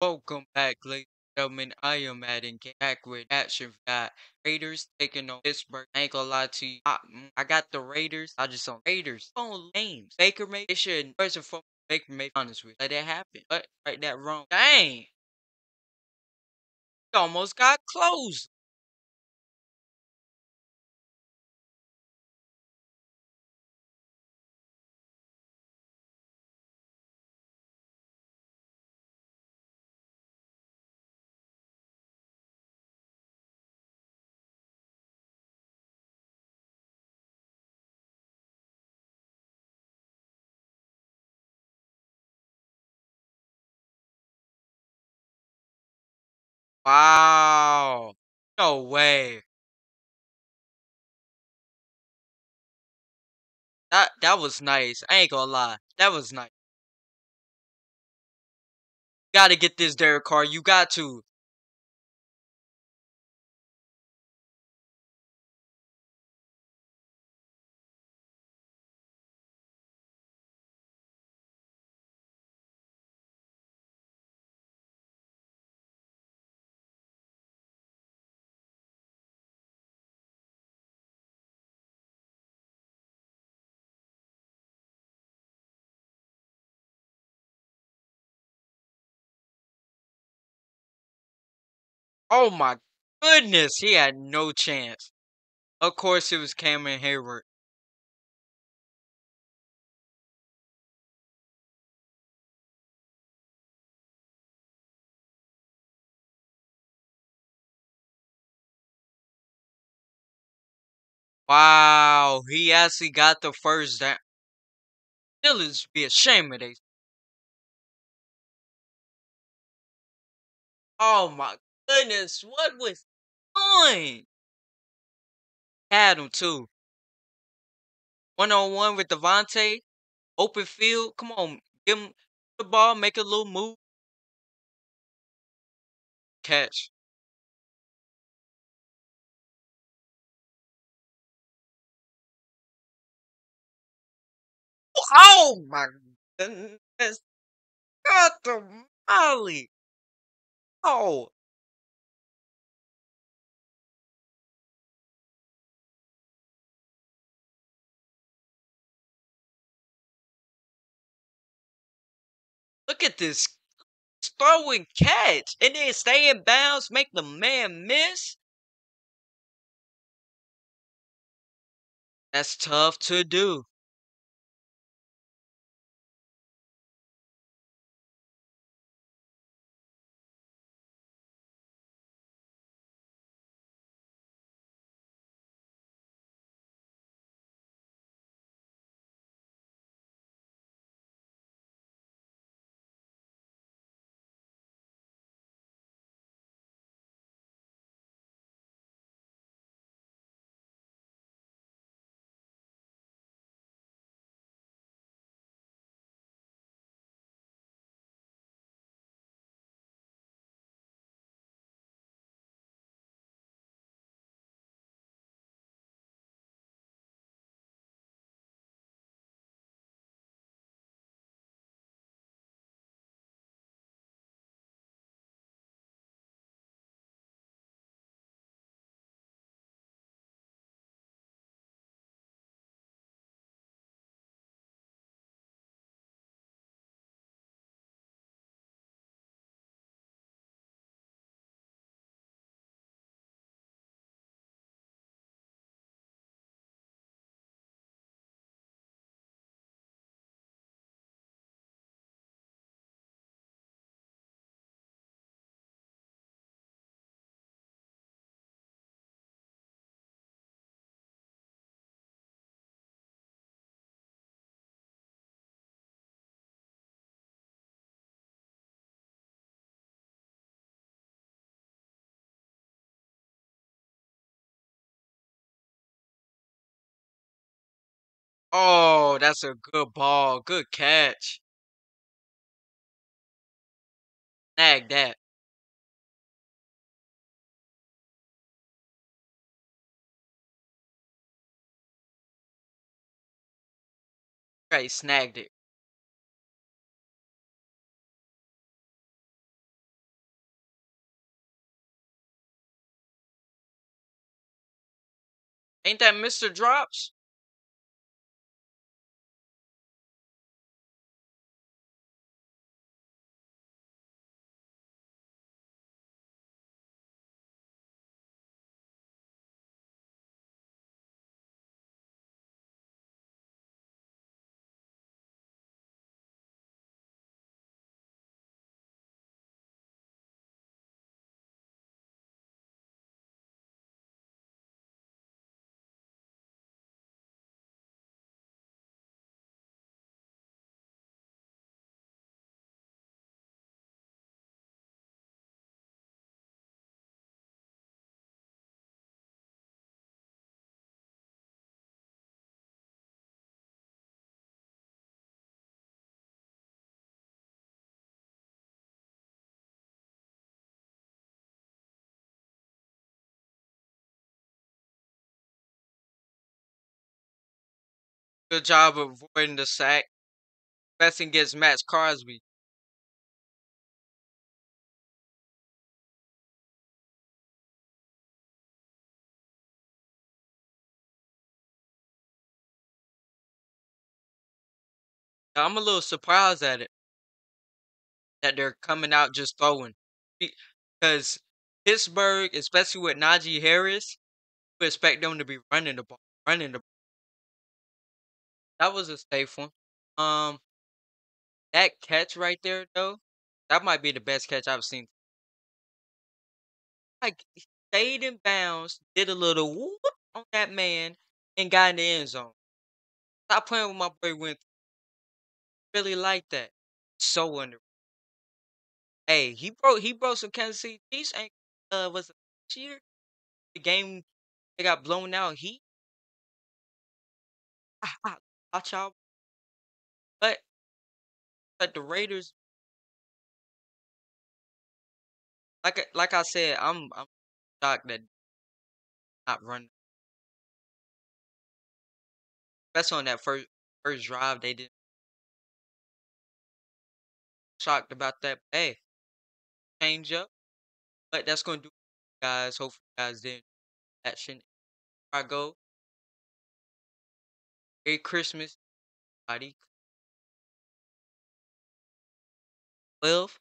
Welcome back, ladies and gentlemen. I am Madden Game back with action. Got Raiders taking on Pittsburgh. I ain't gonna lie to you. I, mm, I got the Raiders. I just on Raiders. On names. Baker May. They should first and foremost Baker May honest with. Let that happen. But right that wrong. Dang. He almost got close. Wow. No way. That that was nice. I ain't gonna lie. That was nice. Gotta get this Derek Carr. You got to. Oh my goodness. He had no chance. Of course it was Cameron Heyward. Wow, he actually got the first down. Steelers be ashamed of they. Oh my goodness, what was doing? Had him too. One on one with Davante, open field. Come on, give him the ball, make a little move, catch. Oh my goodness, got the molly. Oh, look at this throwing catch and then stay in bounds, make the man miss. That's tough to do. Oh, that's a good ball. Good catch. Nag that. Right, snagged it. Ain't that Mr. Drops? Good job avoiding the sack. Thing gets Maxx Crosby. I'm a little surprised at it. That they're coming out just throwing. Because Pittsburgh, especially with Najee Harris, we expect them to be running the ball, running the That was a safe one. Um, that catch right there, though, that might be the best catch I've seen. Like, stayed in bounds, did a little whoop on that man, and got in the end zone. Stop playing with my boy Wentz. Really like that. So under. Hey, he broke he broke some Kansas City Chiefs ankle. Uh, was it last year? The game they got blown out. He watch out. But but the Raiders, like like I said, I'm I'm shocked that not run. Especially on that first first drive, they did. Shocked about that. Hey, change up. But that's gonna do, guys. Hopefully, you guys did action. I go. Merry Christmas, buddy. 12